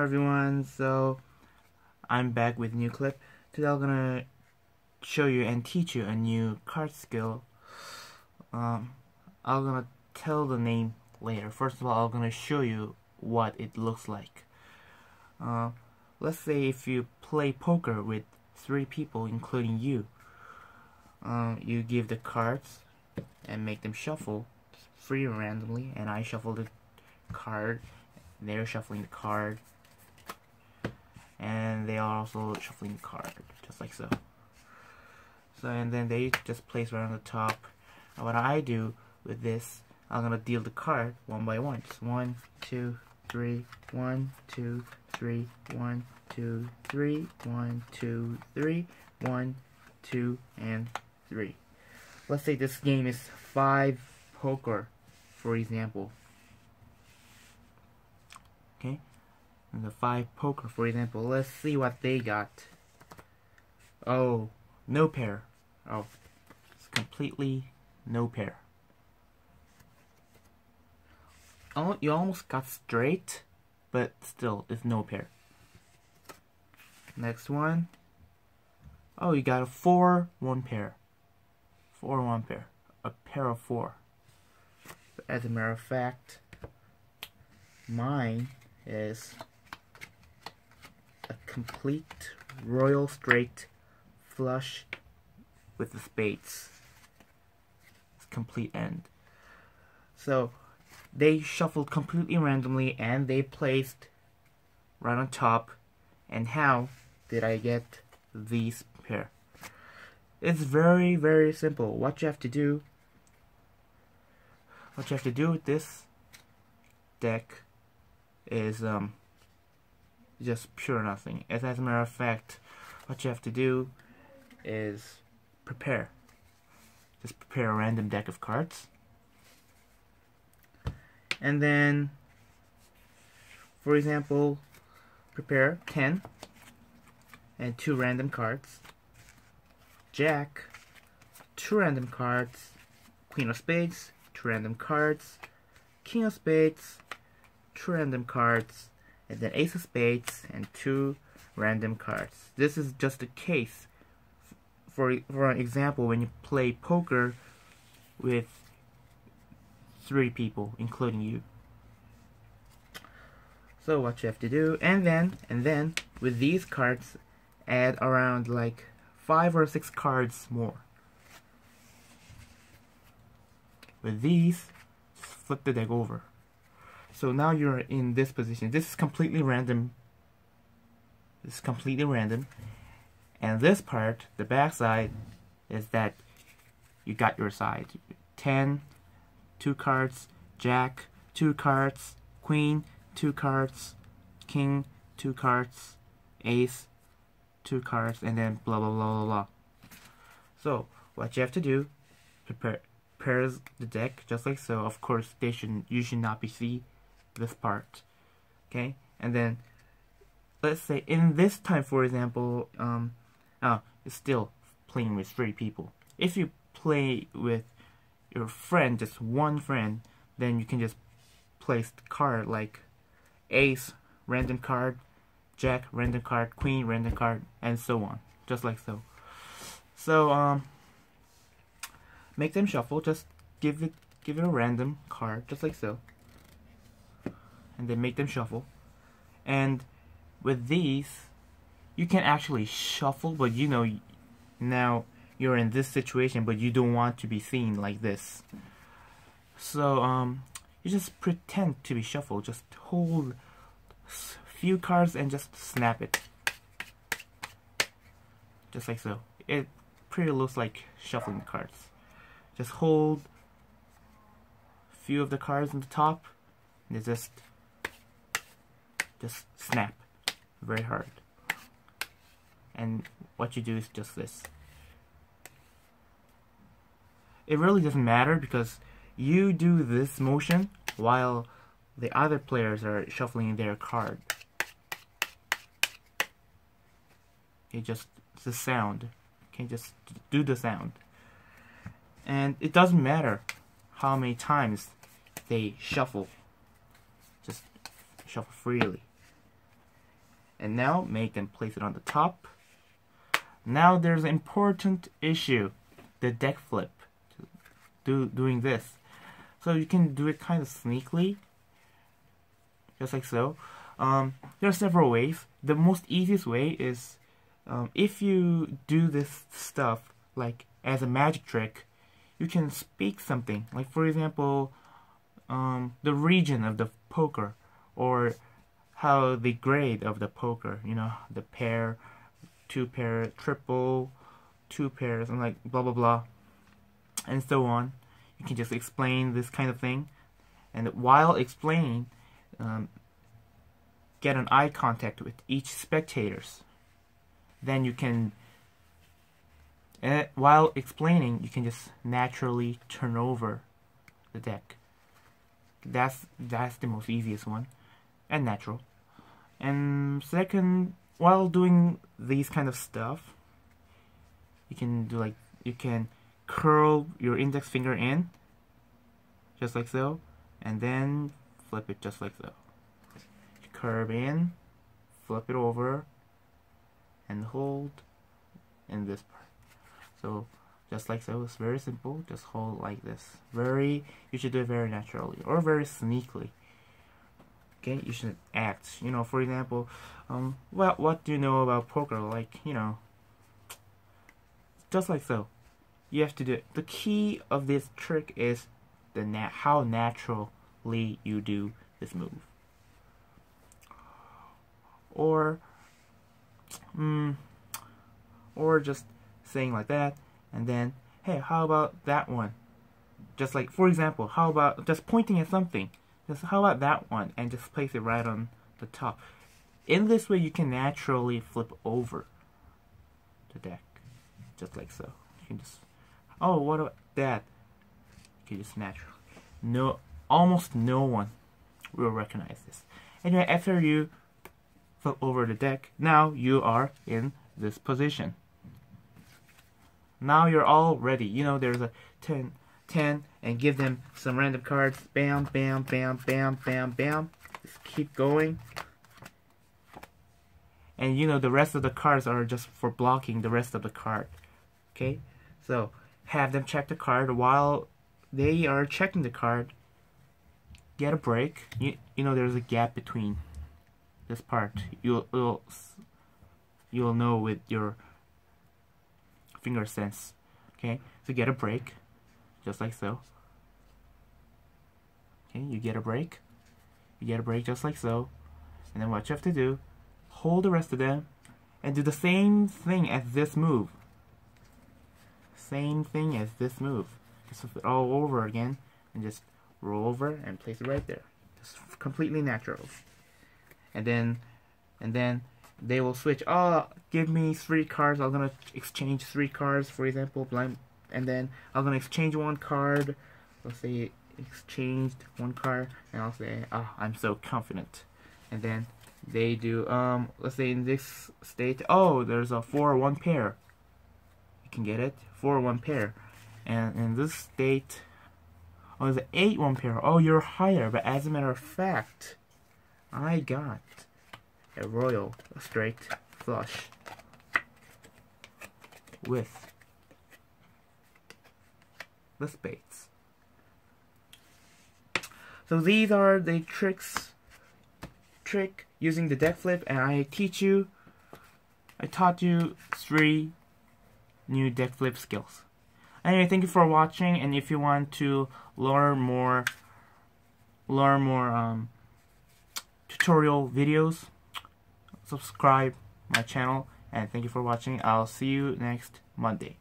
Everyone, so I'm back with new clip. Today I'm gonna show you and teach you a new card skill. Um, I'm gonna tell the name later. First of all, I'm gonna show you what it looks like. Uh, let's say if you play poker with three people, including you. Um, you give the cards and make them shuffle free randomly, and I shuffle the card they're shuffling the card and they are also shuffling the card just like so. So and then they just place right on the top. And what I do with this I'm gonna deal the card one by one. Just one two three one two three one two three one two three one two and three. Let's say this game is five poker for example. Okay? And the five poker, for example, let's see what they got. Oh, no pair. Oh, it's completely no pair. Oh, you almost got straight, but still, it's no pair. Next one. Oh, you got a four, one pair. Four, one pair. A pair of four. As a matter of fact, mine is complete royal straight flush with the spades. It's complete end. So they shuffled completely randomly and they placed right on top. And how did I get these pair? It's very, very simple. What you have to do, what you have to do with this deck is um, just pure nothing. As, as a matter of fact, what you have to do is prepare. Just prepare a random deck of cards. And then, for example, prepare 10 and two random cards. Jack, two random cards. Queen of Spades, two random cards. King of Spades, two random cards, and then ace of spades, and two random cards. This is just a case. For, for an example, when you play poker with three people, including you. So what you have to do, and then, and then, with these cards, add around like five or six cards more. With these, just flip the deck over. So now you're in this position. This is completely random. This is completely random. And this part, the back side, is that you got your side. 10, two cards, Jack, two cards, Queen, two cards, King, two cards, Ace, two cards, and then blah blah blah blah blah. So what you have to do, prepare pairs the deck just like so. Of course, they should you should not be see this part okay? And then let's say in this time for example um oh it's still playing with three people. If you play with your friend just one friend then you can just place the card like ace random card jack random card queen random card and so on. Just like so. So um make them shuffle. Just give it give it a random card just like so and then make them shuffle. And with these, you can actually shuffle, but you know, now you're in this situation, but you don't want to be seen like this. So, um, you just pretend to be shuffled. Just hold few cards and just snap it. Just like so. It pretty looks like shuffling cards. Just hold a few of the cards on the top and just just snap very hard. And what you do is just this. It really doesn't matter because you do this motion while the other players are shuffling their card. It just it's the sound. You can just do the sound. And it doesn't matter how many times they shuffle. Just shuffle freely and now make and place it on the top. Now there's an important issue, the deck flip. Do doing this, so you can do it kind of sneakily, just like so. Um, there are several ways. The most easiest way is um, if you do this stuff like as a magic trick, you can speak something. Like for example, um, the region of the poker or how the grade of the poker. You know, the pair, two pair, triple, two pairs, and like blah blah blah, and so on. You can just explain this kind of thing, and while explaining, um, get an eye contact with each spectators. Then you can, and while explaining, you can just naturally turn over the deck. That's that's the most easiest one, and natural. And second, while doing these kind of stuff, you can do like you can curl your index finger in, just like so, and then flip it just like so curve in, flip it over, and hold in this part. So just like so, it's very simple. Just hold like this. Very, you should do it very naturally or very sneakily. Okay, you should act. You know, for example, um, well, what do you know about poker? Like, you know, just like so. You have to do it. The key of this trick is the nat how naturally you do this move or mm, or just saying like that and then hey how about that one just like for example how about just pointing at something just how about that one and just place it right on the top in this way you can naturally flip over the deck just like so you can just oh what about that you can just naturally no almost no one will recognize this anyway after you flip over the deck. Now you are in this position. Now you're all ready. You know, there's a 10, 10, and give them some random cards. Bam, bam, bam, bam, bam, bam. Just keep going. And you know, the rest of the cards are just for blocking the rest of the card. Okay? So, have them check the card while they are checking the card. Get a break. You, you know, there's a gap between this part you'll you'll, you'll know with your finger sense okay so get a break just like so. Okay you get a break. You get a break just like so. And then what you have to do hold the rest of them and do the same thing as this move. Same thing as this move. Just flip it all over again and just roll over and place it right there. Just completely natural. And then and then they will switch. Oh give me three cards. I'm gonna exchange three cards for example blind and then I'm gonna exchange one card. Let's say exchanged one card and I'll say oh I'm so confident. And then they do um let's say in this state oh there's a 4 1 pair. You can get it 4 1 pair. And in this state oh there's an 8 1 pair. Oh you're higher but as a matter of fact I got a royal straight flush with the spades. So these are the tricks trick using the deck flip and I teach you I taught you three new deck flip skills. Anyway, thank you for watching and if you want to learn more learn more um, tutorial videos, subscribe my channel, and thank you for watching. I'll see you next Monday.